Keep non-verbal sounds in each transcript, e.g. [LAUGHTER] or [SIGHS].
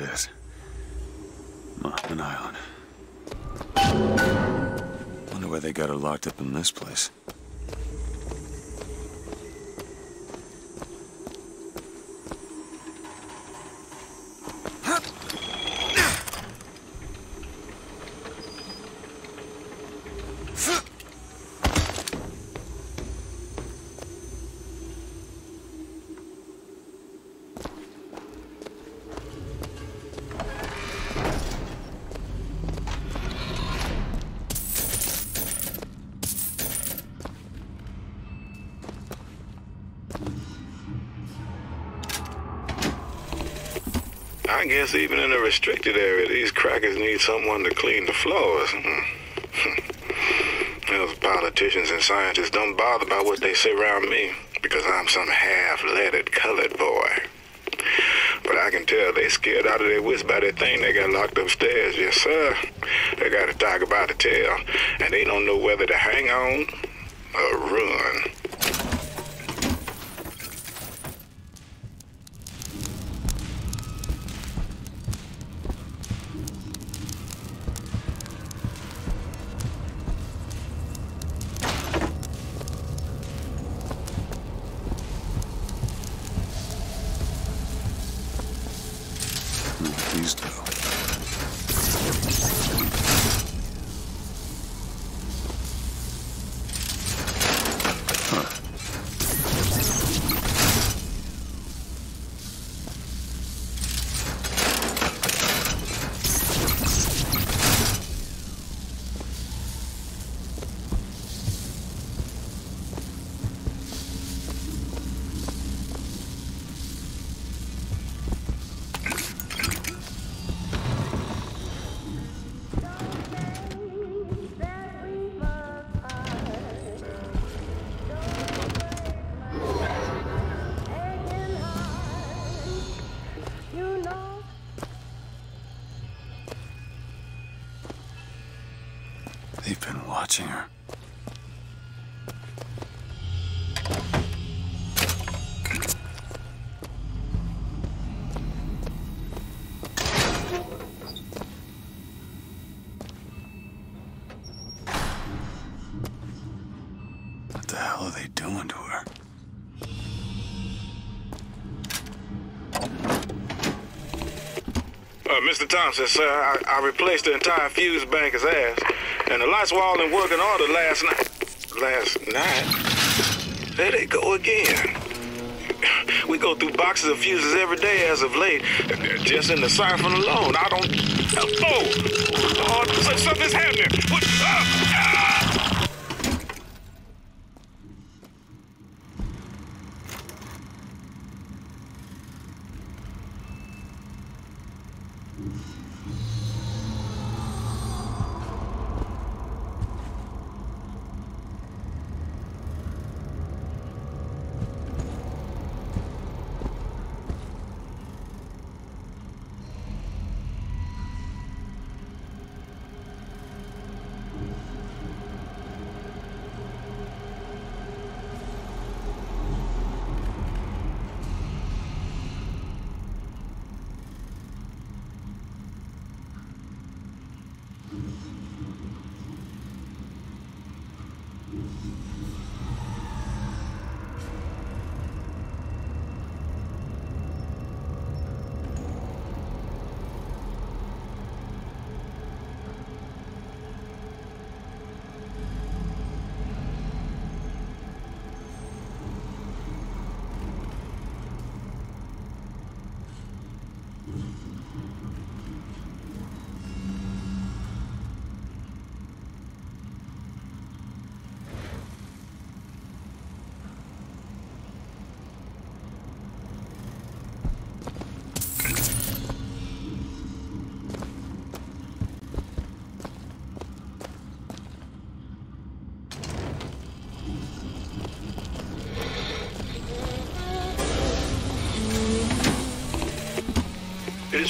is. Monument Island. Wonder why they got her locked up in this place. I guess even in a restricted area, these crackers need someone to clean the floors. Hmm. Those politicians and scientists don't bother about what they say around me because I'm some half-leaded colored boy. But I can tell they scared out of their wits by that thing they got locked upstairs. Yes, sir. They got a tiger by the tail, and they don't know whether to hang on or run. Huh. Her. What the hell are they doing to her? Uh, Mr. Thompson, sir, I, I replaced the entire fuse banker's ass, and the lights were all in working order last night. Last night? There they go again. We go through boxes of fuses every day as of late, just in the siphon alone. I don't. Oh! Oh, so- something's happening! What? Ah! Ah!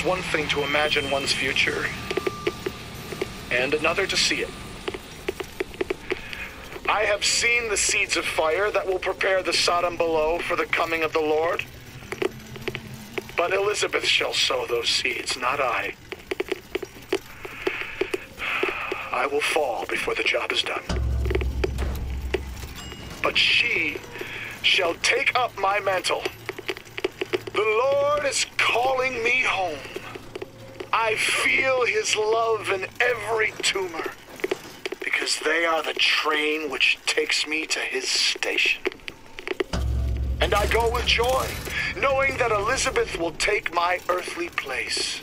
Is one thing to imagine one's future, and another to see it. I have seen the seeds of fire that will prepare the Sodom below for the coming of the Lord. But Elizabeth shall sow those seeds, not I. I will fall before the job is done. But she shall take up my mantle. The Lord is calling me. I feel his love in every tumor, because they are the train which takes me to his station. And I go with joy, knowing that Elizabeth will take my earthly place.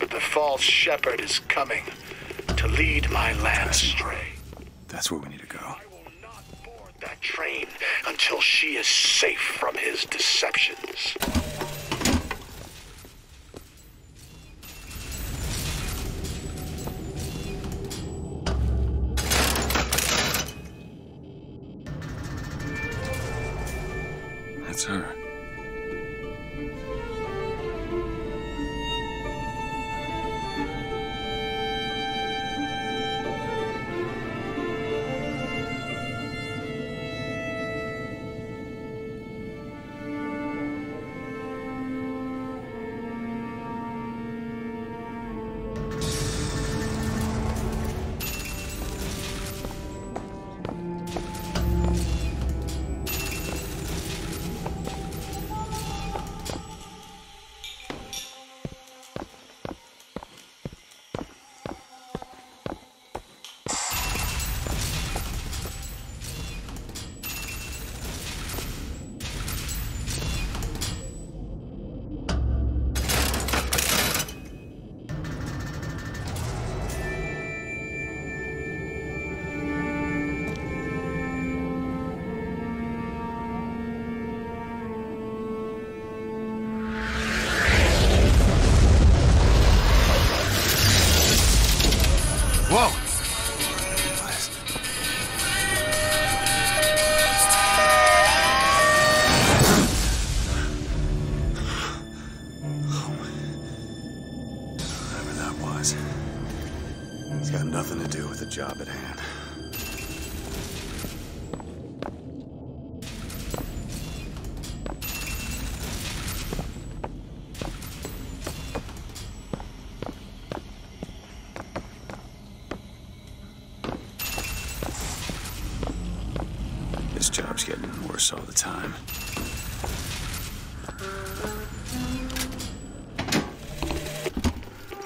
But the false shepherd is coming to lead my lamb astray. That's where we need to go. I will not board that train until she is safe from his deceptions. Job's getting worse all the time.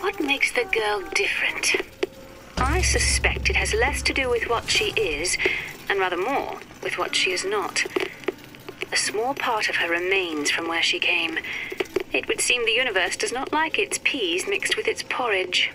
What makes the girl different? I suspect it has less to do with what she is, and rather more with what she is not. A small part of her remains from where she came. It would seem the universe does not like its peas mixed with its porridge.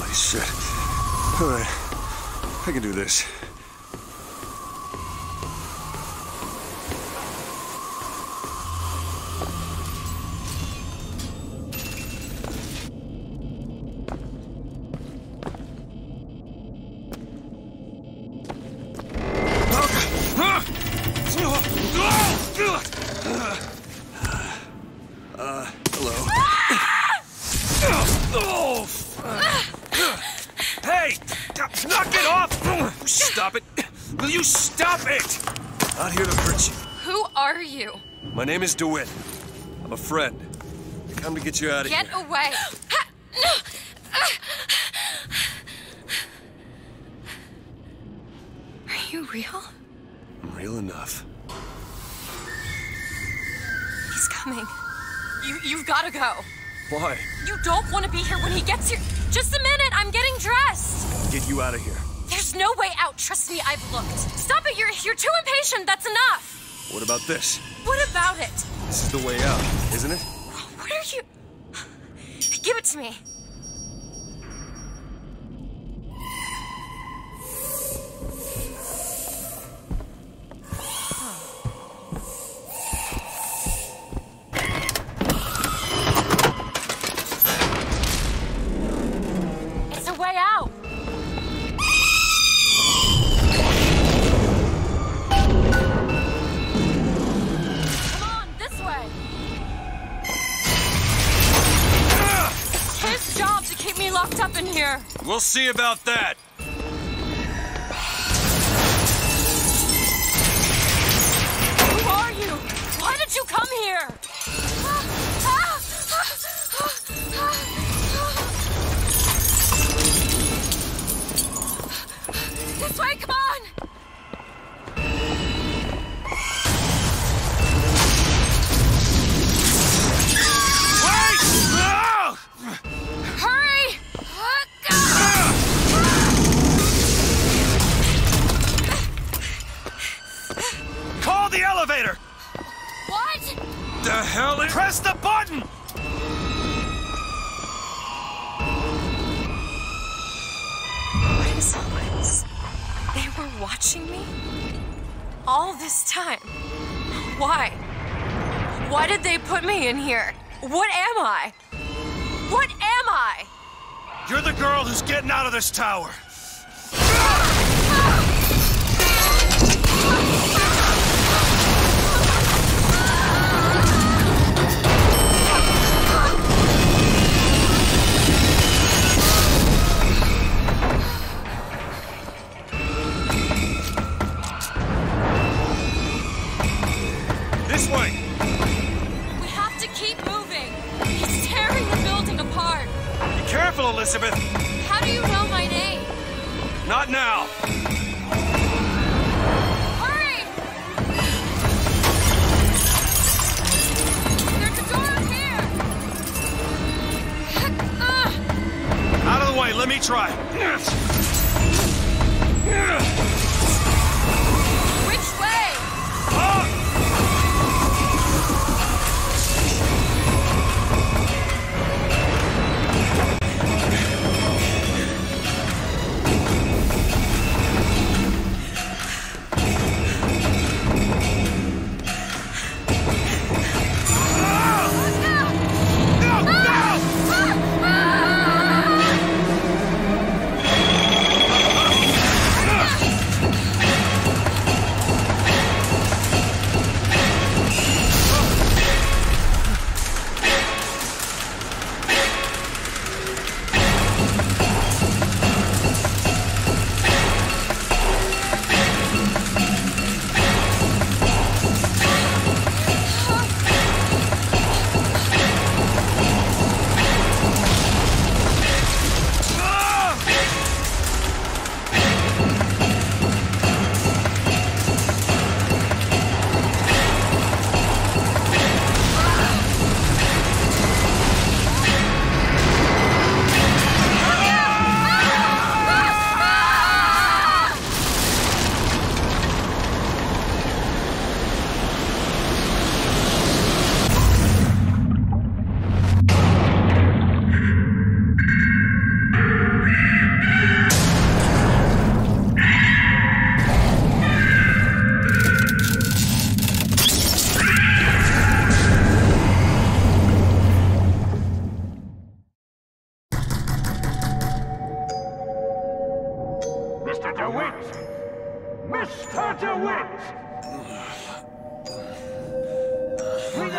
Holy shit. Alright. I can do this. Uh, hello. [COUGHS] Oh! Hey! Knock it off! Stop it! Will you stop it? Not here to hurt you. Who are you? My name is DeWitt. I'm a friend. I come to get you out of Get here. Get away! Are you real? I'm real enough. He's coming. You you've gotta go. Why? You don't want to be here when he gets here. Just a minute, I'm getting dressed. Get you out of here. There's no way out. Trust me, I've looked. Stop it. You're you're too impatient. That's enough. What about this? What about it? This is the way out, isn't it? What are you? [SIGHS] Give it to me. See about that. Press the button! What is all this? They were watching me? All this time? Why? Why did they put me in here? What am I? What am I? You're the girl who's getting out of this tower. This way! We have to keep moving. He's tearing the building apart. Be careful, Elizabeth! How do you know my name? Not now! Hurry! There's a door up here. Out of the way, let me try. Ah!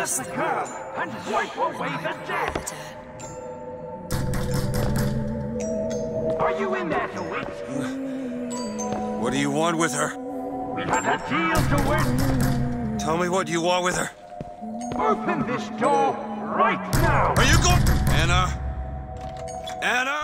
Clean the and wipe away the debt! Are you in there, to DeWitt? What do you want with her? We've had a deal, DeWitt! Tell me what you want with her. Open this door right now! Are you going... Anna? Anna?